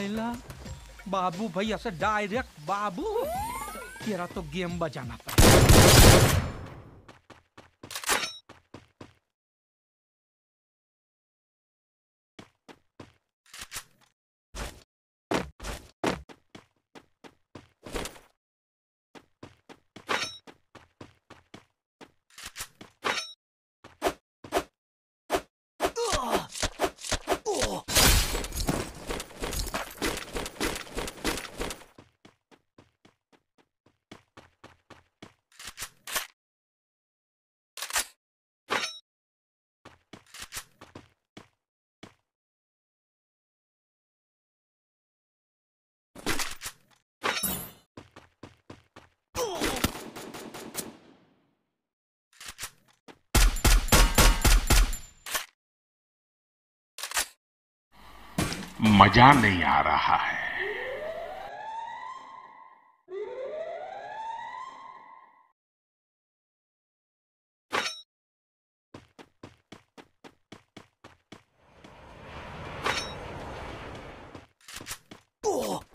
आयला बाबू भैया से डायरेक्ट बाबू। तेरा तो गेम बजाना पड़ेगा। मज़ा नहीं आ रहा है। Double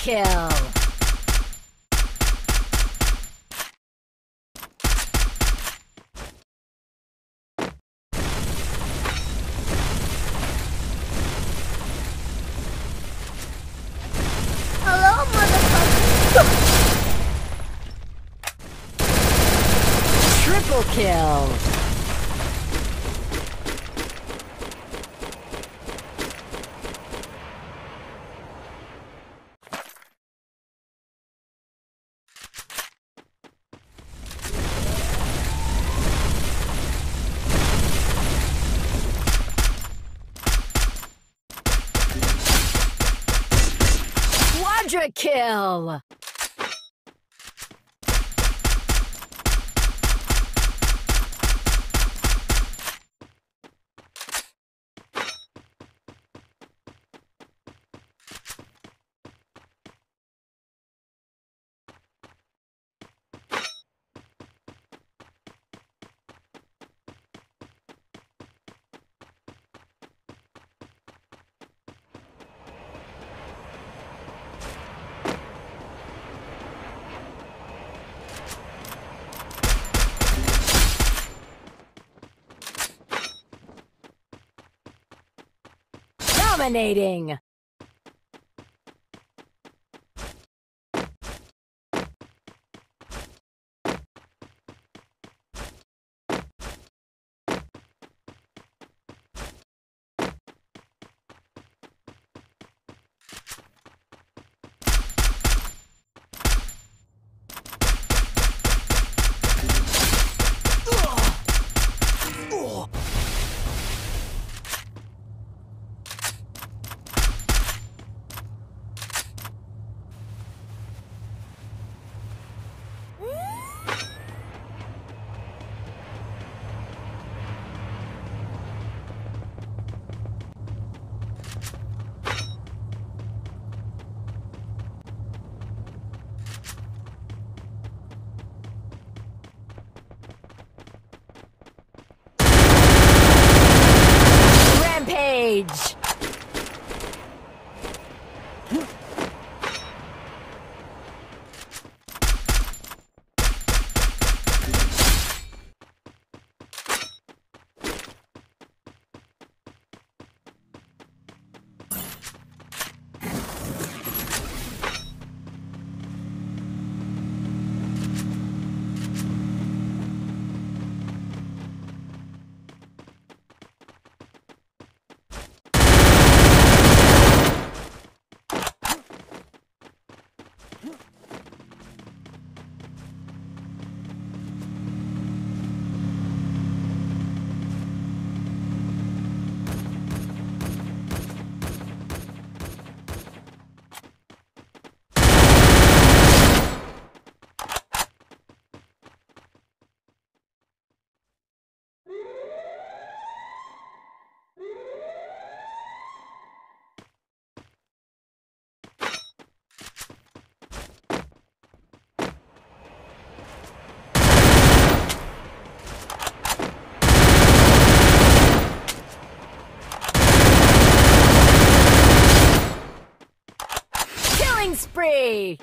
kill. Hello, motherfucker. Triple kill. To kill! Dominating. killing spree!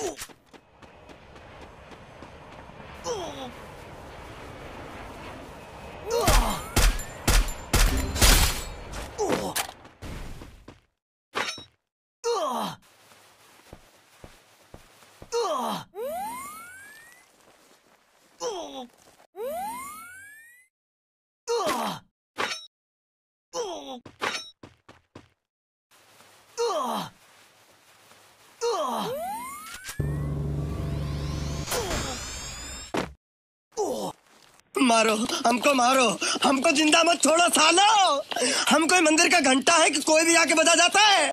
Oh! मारो, हमको मारो। हमको ज़िंदा मत छोड़ो, सालो। हम कोई मंदिर का घंटा है कि कोई भी आके बजा जाता है?